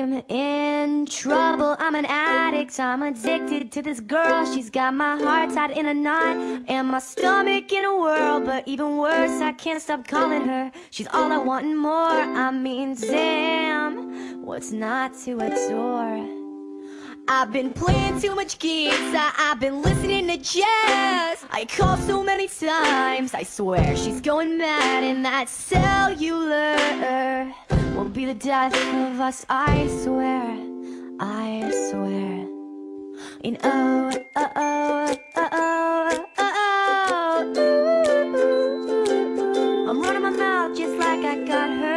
I'm in trouble, I'm an addict, I'm addicted to this girl. She's got my heart tied in a knot and my stomach in a whirl. But even worse, I can't stop calling her. She's all I want and more, I mean damn What's not to adore? I've been playing too much gigs, I, have been listening to jazz. I call so many times, I swear she's going mad in that cellular the death of us, I swear, I swear. In oh, uh, oh, uh, oh, uh, oh, oh, oh, ooh, ooh, ooh. I'm running my mouth just like I got hurt.